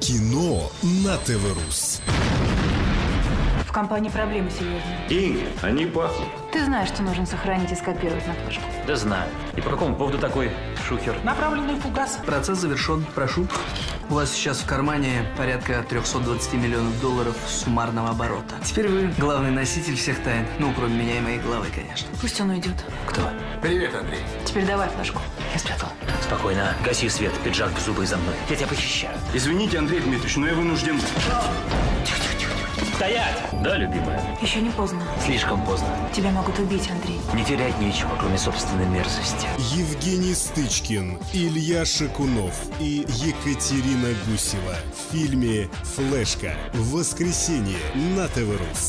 Кино на ТВ-Рус. В компании проблемы серьезные. Деньги, они пахнут. Ты знаешь, что нужно сохранить и скопировать на флешку. Да знаю. И по какому поводу такой шухер? Направленный фугас. Процесс завершен. Прошу. У вас сейчас в кармане порядка 320 миллионов долларов суммарного оборота. Теперь вы главный носитель всех тайн. Ну, кроме меня и моей главы, конечно. Пусть он уйдет. Кто? Привет, Андрей. Теперь давай флешку. Я спрятал. Спокойно. Гаси свет, пиджак в зубы за мной. Я тебя похищаю. Извините, Андрей Дмитриевич, но я вынужден... Стоять! Да, любимая? Еще не поздно. Слишком поздно. Тебя могут убить, Андрей. Не терять нечего, кроме собственной мерзости. Евгений Стычкин, Илья Шакунов и Екатерина Гусева в фильме «Флешка». В воскресенье на ТВ-Рус.